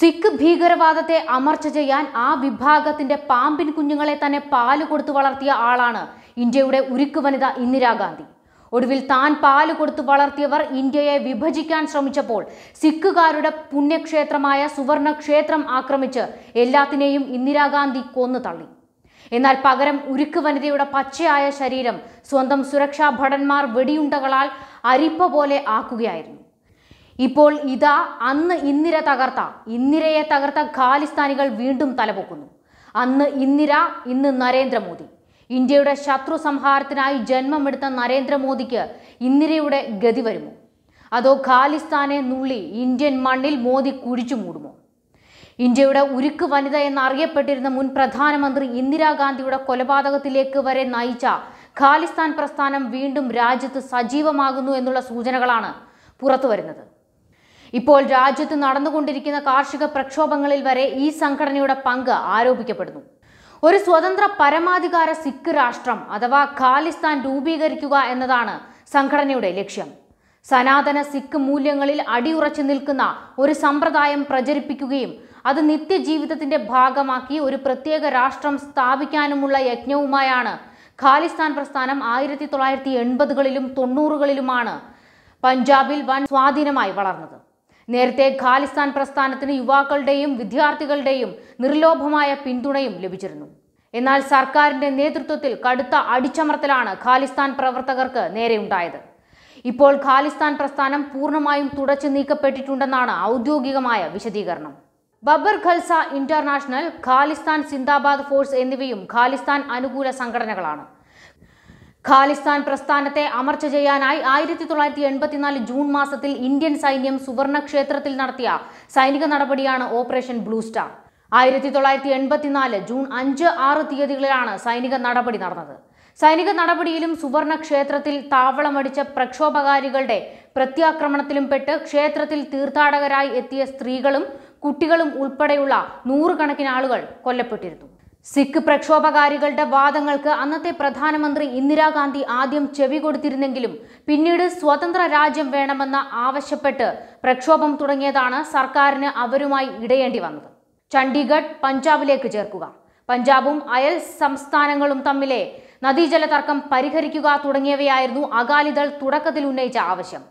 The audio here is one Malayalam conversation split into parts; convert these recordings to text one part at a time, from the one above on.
സിഖ് ഭീകരവാദത്തെ അമർച്ച ചെയ്യാൻ ആ വിഭാഗത്തിന്റെ പാമ്പിൻ കുഞ്ഞുങ്ങളെ തന്നെ പാൽ കൊടുത്തു വളർത്തിയ ആളാണ് ഇന്ത്യയുടെ ഉരുക്ക് വനിത ഇന്ദിരാഗാന്ധി ഒടുവിൽ താൻ പാൽ കൊടുത്തു വളർത്തിയവർ ഇന്ത്യയെ വിഭജിക്കാൻ ശ്രമിച്ചപ്പോൾ സിഖുകാരുടെ പുണ്യക്ഷേത്രമായ സുവർണ ക്ഷേത്രം ആക്രമിച്ച് എല്ലാത്തിനെയും ഇന്ദിരാഗാന്ധി കൊന്നു തള്ളി. എന്നാൽ പകരം ഉരുക്ക് വനിതയുടെ പച്ചയായ ശരീരം സ്വന്തം സുരക്ഷാ ഭടന്മാർ വെടിയുണ്ടകളാൽ അരിപ്പ പോലെ ആക്കുകയായിരുന്നു. ഇപ്പോൾ ഇതാ അന്ന് ഇന്ദിര തകർത്ത. ഇന്ദിരയെ തകർത്ത ഖാലിസ്ഥാനികൾ വീണ്ടും തലപൊക്കുന്നു. അന്ന് ഇന്ദിര ഇന്ന് നരേന്ദ്രമോദി. ഇന്ത്യയുടെ ശത്രു സംഹാരത്തിനായി ജന്മമെടുത്ത നരേന്ദ്രമോദിക്ക് ഇന്ദിരയുടെ ഗതി വരുമോ? അതോ ഖാലിസ്ഥാനെ നുള്ളി ഇന്ത്യൻ മണ്ണിൽ മോദി കുഴിച്ചു മൂടുമോ? ഇന്ത്യയുടെ ഉരുക്ക് വനിത എന്നറിയപ്പെട്ടിരുന്ന മുൻ പ്രധാനമന്ത്രി ഇന്ദിരാഗാന്ധിയുടെ കൊലപാതകത്തിലേക്ക് വരെ നയിച്ച ഖാലിസ്ഥാൻ പ്രസ്ഥാനം വീണ്ടും രാജ്യത്ത് സജീവമാകുന്നു എന്നുള്ള സൂചനകളാണ് പുറത്തുവരുന്നത്. ഇപ്പോൾ രാജ്യത്ത് നടന്നുകൊണ്ടിരിക്കുന്ന കാർഷിക പ്രക്ഷോഭങ്ങളിൽ വരെ ഈ സംഘടനയുടെ പങ്ക് ആരോപിക്കപ്പെടുന്നു. ഒരു സ്വതന്ത്ര പരമാധികാര സിഖ് രാഷ്ട്രം അഥവാ ഖാലിസ്ഥാൻ രൂപീകരിക്കുക എന്നതാണ് സംഘടനയുടെ ലക്ഷ്യം. സനാതന സിഖ് മൂല്യങ്ങളിൽ അടിയുറച്ചു നിൽക്കുന്ന ഒരു സമ്പ്രദായം പ്രചരിപ്പിക്കുകയും അത് നിത്യജീവിതത്തിന്റെ ഭാഗമാക്കി ഒരു പ്രത്യേക രാഷ്ട്രം സ്ഥാപിക്കാനുമുള്ള യജ്ഞവുമായാണ് ഖാലിസ്ഥാൻ പ്രസ്ഥാനം ആയിരത്തി തൊള്ളായിരത്തി എൺപതുകളിലും തൊണ്ണൂറുകളിലുമാണ് പഞ്ചാബിൽ വൻ സ്വാധീനമായി വളർന്നത്. നേരത്തെ ഖാലിസ്ഥാൻ പ്രസ്ഥാനത്തിന് യുവാക്കളുടെയും വിദ്യാർത്ഥികളുടെയും നിർലോഭമായ പിന്തുണയും ലഭിച്ചിരുന്നു. എന്നാൽ സർക്കാരിന്റെ നേതൃത്വത്തിൽ കടുത്ത അടിച്ചമർത്തലാണ് ഖാലിസ്ഥാൻ പ്രവർത്തകർക്ക് നേരെ നേരെയുണ്ടായത് ഇപ്പോൾ ഖാലിസ്ഥാൻ പ്രസ്ഥാനം പൂർണമായും തുടച്ചു നീക്കപ്പെട്ടിട്ടുണ്ടെന്നാണ് ഔദ്യോഗികമായ വിശദീകരണം. ബബർ ഖൽസ ഇന്റർനാഷണൽ ഖാലിസ്ഥാൻ സിന്ദാബാദ് ഫോഴ്സ് എന്നിവയും ഖാലിസ്ഥാൻ അനുകൂല സംഘടനകളാണ്. ഖാലിസ്ഥാൻ പ്രസ്ഥാനത്തെ അമർച്ച ചെയ്യാനായി ആയിരത്തി തൊള്ളായിരത്തി എൺപത്തിനാല് ജൂൺ മാസത്തിൽ ഇന്ത്യൻ സൈന്യം സുവർണ ക്ഷേത്രത്തിൽ നടത്തിയ സൈനിക നടപടിയാണ് ഓപ്പറേഷൻ ബ്ലൂ സ്റ്റാർ. ആയിരത്തി തൊള്ളായിരത്തി എൺപത്തിനാല് ജൂൺ അഞ്ച് ആറ് തീയതികളിലാണ് സൈനിക നടപടി നടന്നത്. സൈനിക നടപടിയിലും സുവർണ ക്ഷേത്രത്തിൽ താവളമടിച്ച പ്രക്ഷോഭകാരികളുടെ പ്രത്യാക്രമണത്തിലും പെട്ട് ക്ഷേത്രത്തിൽ തീർത്ഥാടകരായി എത്തിയ സ്ത്രീകളും കുട്ടികളും ഉൾപ്പെടെയുള്ള നൂറുകണക്കിന് ആളുകൾ കൊല്ലപ്പെട്ടിരുന്നു. സിഖ് പ്രക്ഷോഭകാരികളുടെ വാദങ്ങൾക്ക് അന്നത്തെ പ്രധാനമന്ത്രി ഇന്ദിരാഗാന്ധി ആദ്യം ചെവി കൊടുത്തിരുന്നെങ്കിലും പിന്നീട് സ്വതന്ത്ര രാജ്യം വേണമെന്ന് ആവശ്യപ്പെട്ട് പ്രക്ഷോഭം തുടങ്ങിയതാണ് സർക്കാരിന് അവരുമായി ഇടയേണ്ടി വന്നത്. ചണ്ഡീഗഡ് പഞ്ചാബിലേക്ക് ചേർക്കുക. പഞ്ചാബും അയൽ സംസ്ഥാനങ്ങളും തമ്മിലെ നദീജല തർക്കം പരിഹരിക്കുക തുടങ്ങിയവയായിരുന്നു അകാലിദൾ തുടക്കത്തിൽ ഉന്നയിച്ച ആവശ്യം.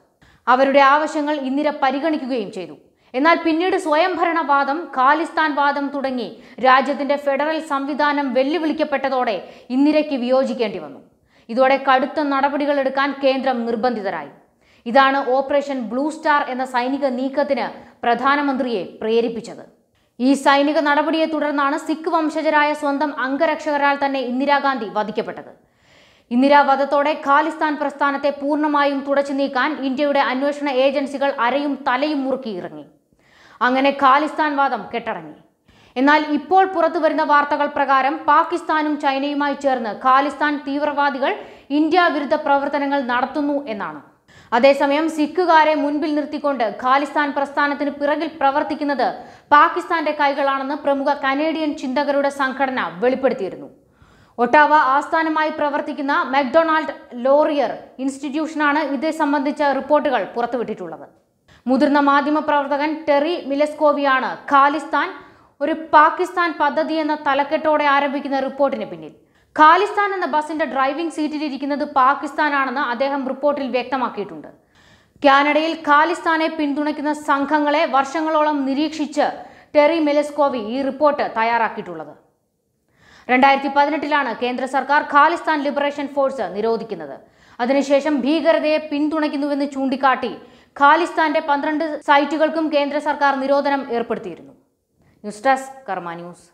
അവരുടെ ആവശ്യങ്ങൾ ഇന്ദിര പരിഗണിക്കുകയും ചെയ്തു. എന്നാൽ പിന്നീട് സ്വയംഭരണവാദം ഖാലിസ്ഥാൻ വാദം തുടങ്ങി രാജ്യത്തിന്റെ ഫെഡറൽ സംവിധാനം വെല്ലുവിളിക്കപ്പെട്ടതോടെ ഇന്ദിരയ്ക്ക് വിയോജിക്കേണ്ടി വന്നു. ഇതോടെ കടുത്ത നടപടികൾ എടുക്കാൻ കേന്ദ്രം നിർബന്ധിതരായി. ഇതാണ് ഓപ്പറേഷൻ ബ്ലൂ സ്റ്റാർ എന്ന സൈനിക നീക്കത്തിന് പ്രധാനമന്ത്രിയെ പ്രേരിപ്പിച്ചത്. ഈ സൈനിക നടപടിയെ തുടർന്നാണ് സിഖ് വംശജരായ സ്വന്തം അംഗരക്ഷകരാൽ തന്നെ ഇന്ദിരാഗാന്ധി വധിക്കപ്പെട്ടത്. ഇന്ദിരാ വധത്തോടെ ഖാലിസ്ഥാൻ പ്രസ്ഥാനത്തെ പൂർണമായും തുടച്ചു നീക്കാൻ ഇന്ത്യയുടെ അന്വേഷണ ഏജൻസികൾ അരയും തലയും മുറുക്കി ഇറങ്ങി. അങ്ങനെ ഖാലിസ്ഥാൻ വാദം കെട്ടടങ്ങി. എന്നാൽ ഇപ്പോൾ പുറത്തു വരുന്ന വാർത്തകൾ പ്രകാരം പാകിസ്ഥാനും ചൈനയുമായി ചേർന്ന് ഖാലിസ്ഥാൻ തീവ്രവാദികൾ ഇന്ത്യ വിരുദ്ധ പ്രവർത്തനങ്ങൾ നടത്തുന്നു എന്നാണ്. അതേസമയം സിഖുകാരെ മുൻപിൽ നിർത്തിക്കൊണ്ട് ഖാലിസ്ഥാൻ പ്രസ്ഥാനത്തിന് പിറകിൽ പ്രവർത്തിക്കുന്നത് പാകിസ്ഥാന്റെ കൈകളാണെന്ന് പ്രമുഖ കനേഡിയൻ ചിന്തകരുടെ സംഘടന വെളിപ്പെടുത്തിയിരുന്നു. ഒട്ടാവ ആസ്ഥാനമായി പ്രവർത്തിക്കുന്ന മക്ഡൊണാൾഡ് ലോറിയർ ഇൻസ്റ്റിറ്റ്യൂഷനാണ് ഇതേ സംബന്ധിച്ച റിപ്പോർട്ടുകൾ പുറത്തുവിട്ടിട്ടുള്ളത്. മുതിർന്ന മാധ്യമപ്രവർത്തകൻ ടെറി മിലസ്കോവിയാണ് ഖാലിസ്ഥാൻ ഒരു പാകിസ്ഥാൻ പദ്ധതി എന്ന തലക്കെട്ടോടെ ആരംഭിക്കുന്ന റിപ്പോർട്ടിന് പിന്നിൽ. ഖാലിസ്ഥാൻ എന്ന ബസിന്റെ ഡ്രൈവിംഗ് സീറ്റിൽ ഇരിക്കുന്നത് പാകിസ്ഥാനാണെന്ന് അദ്ദേഹം റിപ്പോർട്ടിൽ വ്യക്തമാക്കിയിട്ടുണ്ട്. കാനഡയിൽ ഖാലിസ്ഥാനെ പിന്തുണയ്ക്കുന്ന സംഘങ്ങളെ വർഷങ്ങളോളം നിരീക്ഷിച്ച് ടെറി മെലസ്കോവി ഈ റിപ്പോർട്ട് തയ്യാറാക്കിയിട്ടുള്ളത്. രണ്ടായിരത്തി പതിനെട്ടിലാണ് കേന്ദ്ര സർക്കാർ ഖാലിസ്ഥാൻ ലിബറേഷൻ ഫോഴ്സ് നിരോധിക്കുന്നത്. അതിനുശേഷം ഭീകരതയെ പിന്തുണയ്ക്കുന്നുവെന്ന് ചൂണ്ടിക്കാട്ടി ഖാലിസ്ഥാന്റെ പന്ത്രണ്ട് സൈറ്റുകൾക്കും കേന്ദ്ര സർക്കാർ നിരോധനം ഏർപ്പെടുത്തിയിരുന്നു. News desk Karma news.